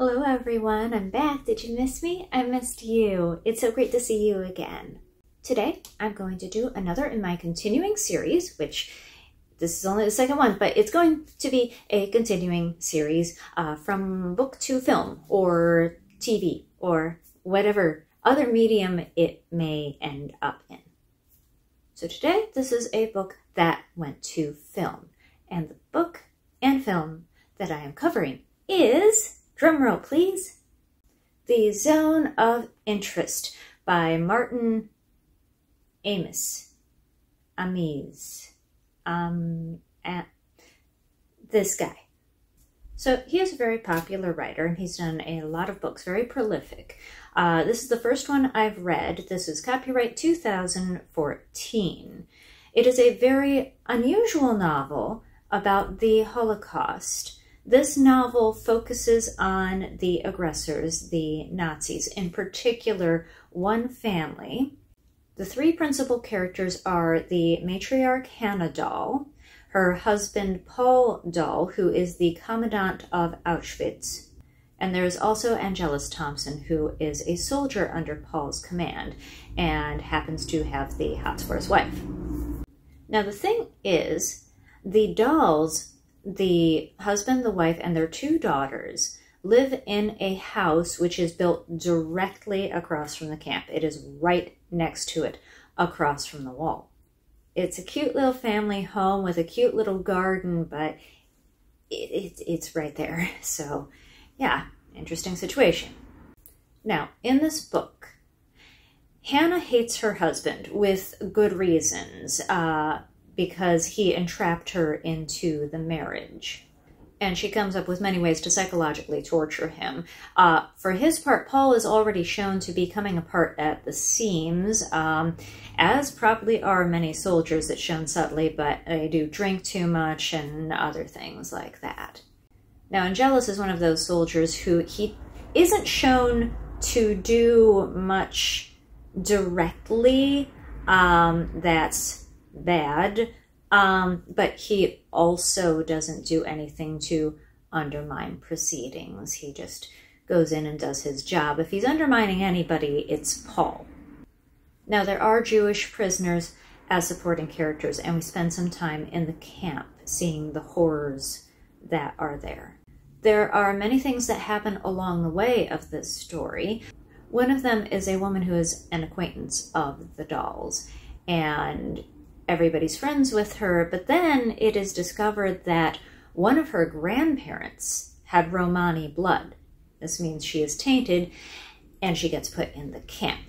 Hello, everyone. I'm back. Did you miss me? I missed you. It's so great to see you again. Today, I'm going to do another in my continuing series, which this is only the second one, but it's going to be a continuing series uh, from book to film or TV or whatever other medium it may end up in. So today, this is a book that went to film, and the book and film that I am covering is Drumroll, please. The Zone of Interest by Martin Amis. Amis. Um, this guy. So he is a very popular writer and he's done a lot of books, very prolific. Uh, this is the first one I've read. This is copyright 2014. It is a very unusual novel about the Holocaust this novel focuses on the aggressors, the Nazis, in particular, one family. The three principal characters are the matriarch Hannah Doll, her husband Paul Doll, who is the commandant of Auschwitz, and there is also Angelus Thomsen, who is a soldier under Paul's command and happens to have the hots for his wife. Now, the thing is, the Dolls the husband, the wife, and their two daughters live in a house which is built directly across from the camp. It is right next to it, across from the wall. It's a cute little family home with a cute little garden, but it, it, it's right there. So, yeah, interesting situation. Now, in this book, Hannah hates her husband with good reasons. Uh, because he entrapped her into the marriage. And she comes up with many ways to psychologically torture him. Uh, for his part, Paul is already shown to be coming apart at the seams, um, as probably are many soldiers that's shown subtly, but they do drink too much and other things like that. Now, Angelus is one of those soldiers who he isn't shown to do much directly um, that's bad, um, but he also doesn't do anything to undermine proceedings. He just goes in and does his job. If he's undermining anybody, it's Paul. Now, there are Jewish prisoners as supporting characters, and we spend some time in the camp seeing the horrors that are there. There are many things that happen along the way of this story. One of them is a woman who is an acquaintance of the Dolls, and everybody's friends with her, but then it is discovered that one of her grandparents had Romani blood. This means she is tainted and she gets put in the camp.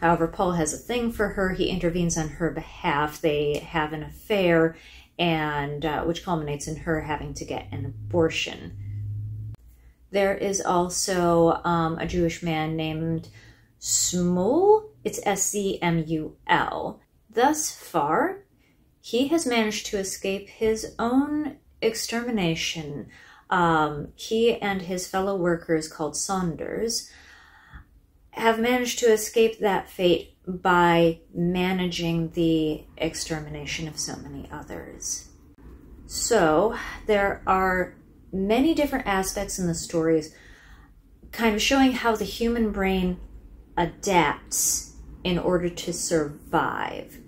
However, Paul has a thing for her. He intervenes on her behalf. They have an affair, and uh, which culminates in her having to get an abortion. There is also um, a Jewish man named Szmul. It's S C M U L. Thus far, he has managed to escape his own extermination. Um, he and his fellow workers, called Sonders, have managed to escape that fate by managing the extermination of so many others. So, there are many different aspects in the stories kind of showing how the human brain adapts in order to survive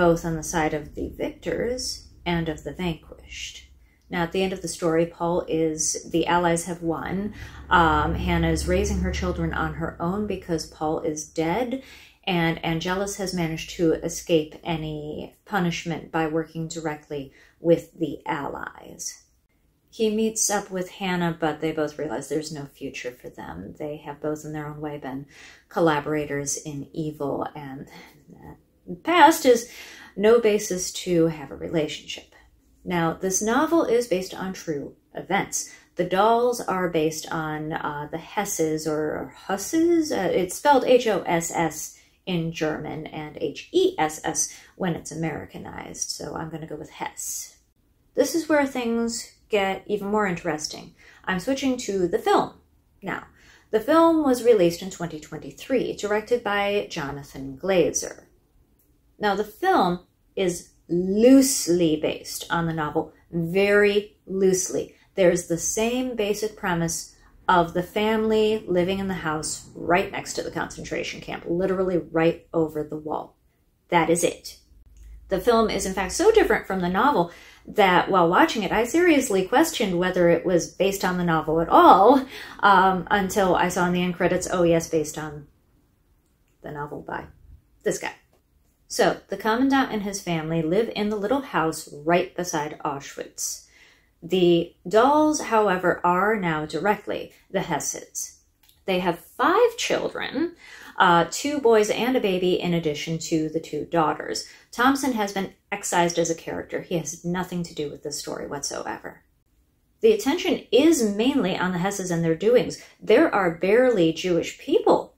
both on the side of the victors and of the vanquished. Now, at the end of the story, Paul is the Allies have won. Um, Hannah is raising her children on her own because Paul is dead, and Angelus has managed to escape any punishment by working directly with the Allies. He meets up with Hannah, but they both realize there's no future for them. They have both, in their own way, been collaborators in evil, and past is no basis to have a relationship. Now, this novel is based on true events. The Dolls are based on uh, the Hesses or Husses. Uh, it's spelled H O S S in German and H E S S when it's Americanized, so I'm going to go with Hess. This is where things get even more interesting. I'm switching to the film now. The film was released in 2023, directed by Jonathan Glazer. Now, the film is loosely based on the novel, very loosely. There's the same basic premise of the family living in the house right next to the concentration camp, literally right over the wall. That is it. The film is, in fact, so different from the novel that while watching it, I seriously questioned whether it was based on the novel at all um, until I saw in the end credits, oh, yes, based on the novel by this guy. So, the commandant and his family live in the little house right beside Auschwitz. The Dolls, however, are now directly the Hesses. They have five children, uh, two boys and a baby, in addition to the two daughters. Thomsen has been excised as a character. He has nothing to do with this story whatsoever. The attention is mainly on the Hesses and their doings. There are barely Jewish people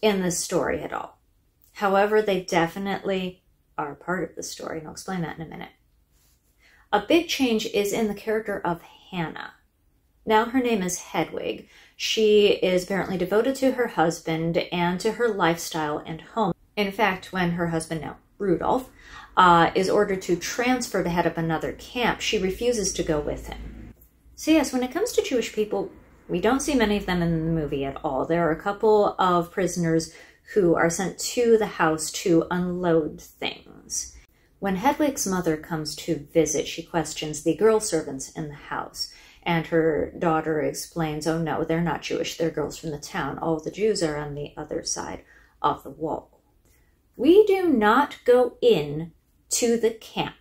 in this story at all. However, they definitely are part of the story, and I'll explain that in a minute. A big change is in the character of Hannah. Now her name is Hedwig. She is apparently devoted to her husband and to her lifestyle and home. In fact, when her husband, now Rudolph, uh, is ordered to transfer to head up another camp, she refuses to go with him. So, yes, when it comes to Jewish people, we don't see many of them in the movie at all. There are a couple of prisoners who are sent to the house to unload things. When Hedwig's mother comes to visit, she questions the girl servants in the house. And her daughter explains, oh no, they're not Jewish, they're girls from the town. All the Jews are on the other side of the wall. We do not go in to the camp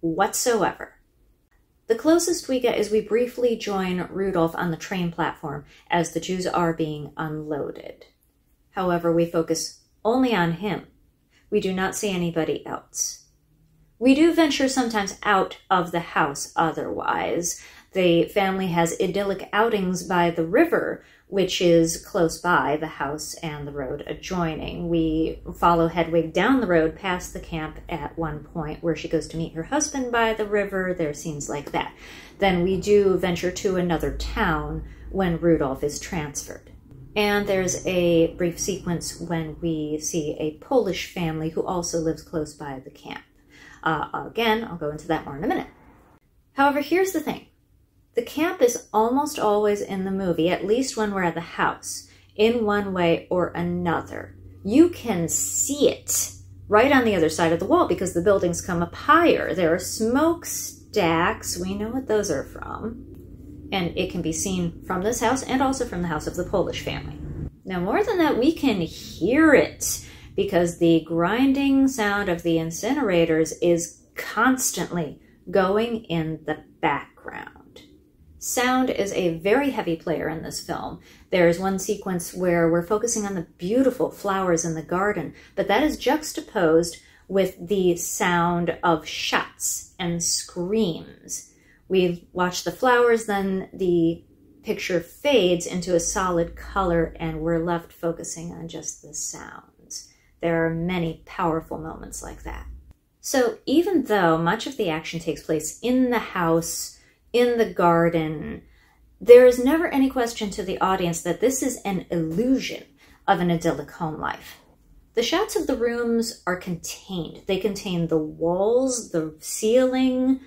whatsoever. The closest we get is we briefly join Rudolph on the train platform as the Jews are being unloaded. However, we focus only on him. We do not see anybody else. We do venture sometimes out of the house otherwise. The family has idyllic outings by the river, which is close by the house and the road adjoining. We follow Hedwig down the road past the camp at one point where she goes to meet her husband by the river. There are scenes like that. Then we do venture to another town when Rudolph is transferred. And there's a brief sequence when we see a Polish family who also lives close by the camp. Uh, again, I'll go into that more in a minute. However, here's the thing the camp is almost always in the movie, at least when we're at the house, in one way or another. You can see it right on the other side of the wall because the buildings come up higher. There are smokestacks. We know what those are from. And it can be seen from this house and also from the house of the Polish family. Now, more than that, we can hear it because the grinding sound of the incinerators is constantly going in the background. Sound is a very heavy player in this film. There's one sequence where we're focusing on the beautiful flowers in the garden, but that is juxtaposed with the sound of shots and screams. We watch the flowers, then the picture fades into a solid color, and we're left focusing on just the sounds. There are many powerful moments like that. So, even though much of the action takes place in the house, in the garden, there is never any question to the audience that this is an illusion of an idyllic home life. The shots of the rooms are contained. They contain the walls, the ceiling.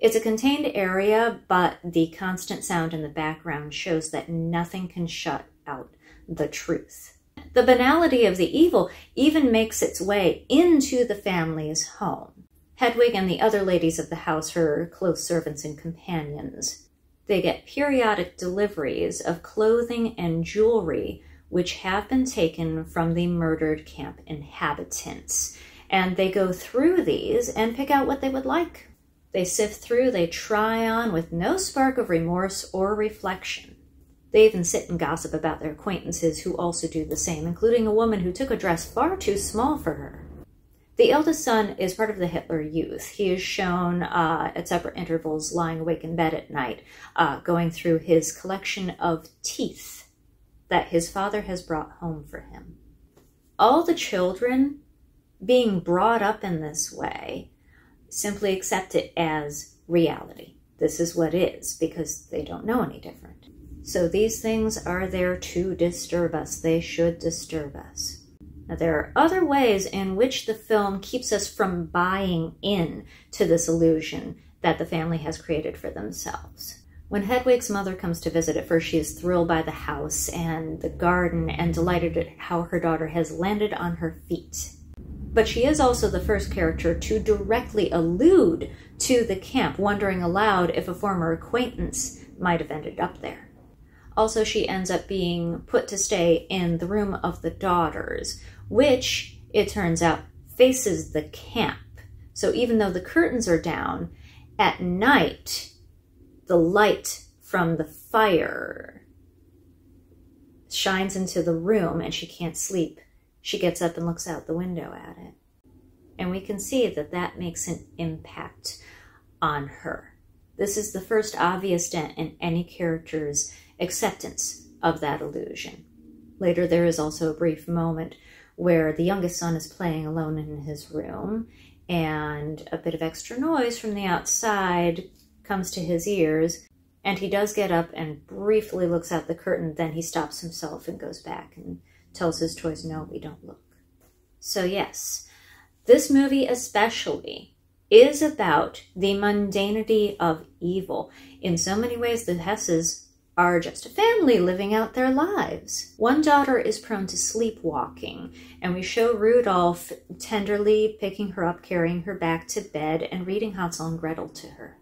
It's a contained area, but the constant sound in the background shows that nothing can shut out the truth. The banality of the evil even makes its way into the family's home. Hedwig and the other ladies of the house, her close servants and companions. They get periodic deliveries of clothing and jewelry which have been taken from the murdered camp inhabitants. And they go through these and pick out what they would like. They sift through, they try on with no spark of remorse or reflection. They even sit and gossip about their acquaintances who also do the same, including a woman who took a dress far too small for her. The eldest son is part of the Hitler Youth. He is shown uh, at separate intervals lying awake in bed at night, uh, going through his collection of teeth that his father has brought home for him. All the children being brought up in this way simply accept it as reality. This is what is because they don't know any different. So these things are there to disturb us. They should disturb us. Now, there are other ways in which the film keeps us from buying in to this illusion that the family has created for themselves. When Hedwig's mother comes to visit, at first she is thrilled by the house and the garden and delighted at how her daughter has landed on her feet. But she is also the first character to directly allude to the camp, wondering aloud if a former acquaintance might have ended up there. Also, she ends up being put to stay in the room of the daughters, which, it turns out, faces the camp. So even though the curtains are down, at night, the light from the fire shines into the room and she can't sleep. She gets up and looks out the window at it. And we can see that that makes an impact on her. This is the first obvious dent in any character's acceptance of that illusion. Later, there is also a brief moment where the youngest son is playing alone in his room, and a bit of extra noise from the outside comes to his ears, and he does get up and briefly looks out the curtain. Then he stops himself and goes back and tells his toys, No, we don't look. So, yes, this movie especially is about the mundanity of evil. In so many ways, the Hesses are just a family living out their lives. One daughter is prone to sleepwalking, and we show Rudolph tenderly picking her up, carrying her back to bed, and reading Hansel and Gretel to her.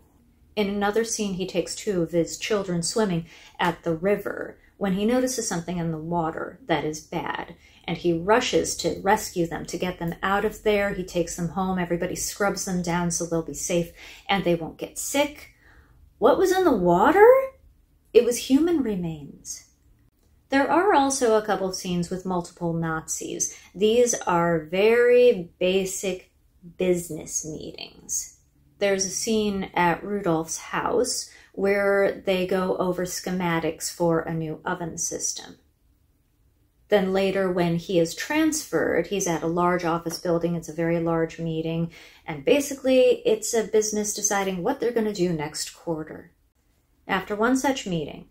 In another scene, he takes two of his children swimming at the river when he notices something in the water that is bad, and he rushes to rescue them, to get them out of there. He takes them home, everybody scrubs them down so they'll be safe and they won't get sick. What was in the water? It was human remains. There are also a couple scenes with multiple Nazis. These are very basic business meetings. There's a scene at Rudolph's house where they go over schematics for a new oven system. Then later, when he is transferred, he's at a large office building. It's a very large meeting. And basically, it's a business deciding what they're going to do next quarter. After one such meeting,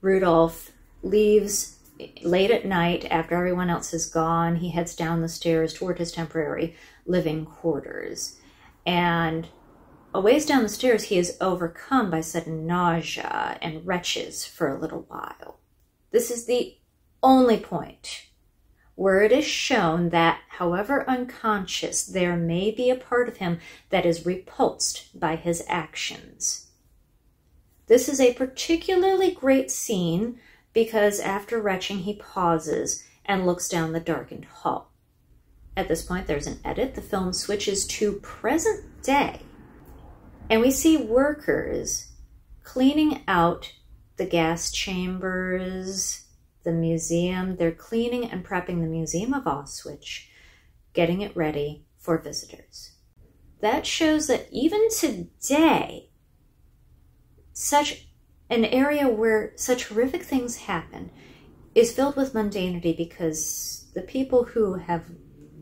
Rudolph leaves late at night after everyone else has gone. He heads down the stairs toward his temporary living quarters. And a ways down the stairs, he is overcome by sudden nausea and retches for a little while. This is the only point where it is shown that, however unconscious, there may be a part of him that is repulsed by his actions. This is a particularly great scene because after retching, he pauses and looks down the darkened hall. At this point, there's an edit. The film switches to present day, and we see workers cleaning out the gas chambers, the museum. They're cleaning and prepping the Museum of Auschwitz, getting it ready for visitors. That shows that even today, such an area where such horrific things happen is filled with mundanity because the people who have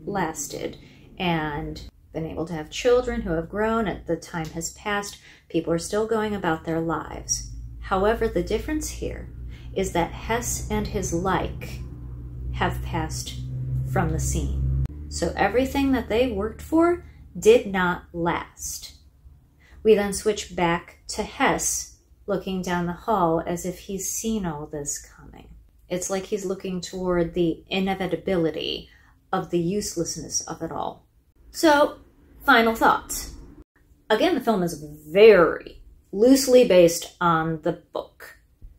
lasted and been able to have children who have grown at the time has passed, people are still going about their lives. However, the difference here is that Hess and his like have passed from the scene. So everything that they worked for did not last. We then switch back to Hess looking down the hall as if he's seen all this coming. It's like he's looking toward the inevitability of the uselessness of it all. So, final thoughts. Again, the film is very loosely based on the book.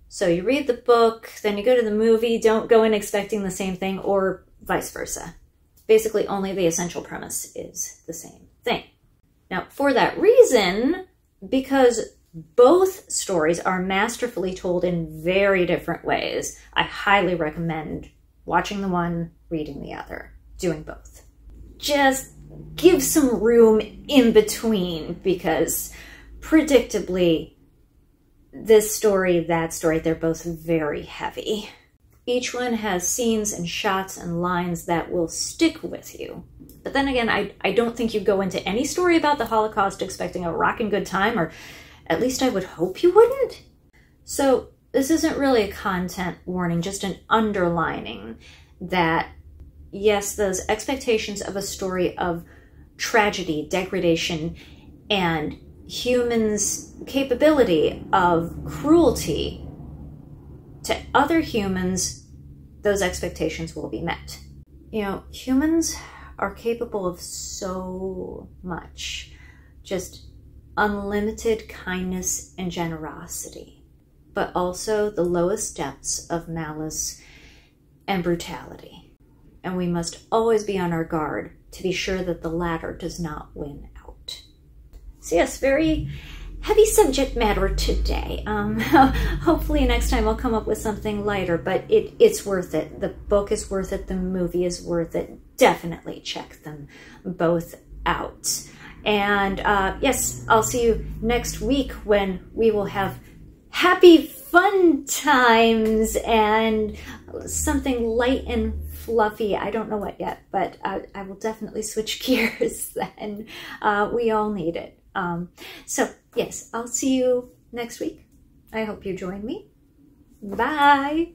So you read the book, then you go to the movie, don't go in expecting the same thing, or vice versa. Basically, only the essential premise is the same thing. Now, for that reason, because both stories are masterfully told in very different ways, I highly recommend watching the one, reading the other, doing both. Just give some room in between because predictably, this story, that story, they're both very heavy. Each one has scenes and shots and lines that will stick with you. But then again, I, I don't think you go into any story about the Holocaust expecting a rocking good time, or at least I would hope you wouldn't. So, this isn't really a content warning, just an underlining that, yes, those expectations of a story of tragedy, degradation, and humans' capability of cruelty to other humans, those expectations will be met. You know, humans are capable of so much, just unlimited kindness and generosity, but also the lowest depths of malice and brutality. And we must always be on our guard to be sure that the latter does not win out. So, yes, very heavy subject matter today. Um, hopefully, next time I'll come up with something lighter, but it, it's worth it. The book is worth it, the movie is worth it. Definitely check them both out. And uh, yes, I'll see you next week when we will have happy fun times and something light and fluffy. I don't know what yet, but I, I will definitely switch gears then. Uh, we all need it. Um, so, yes, I'll see you next week. I hope you join me. Bye.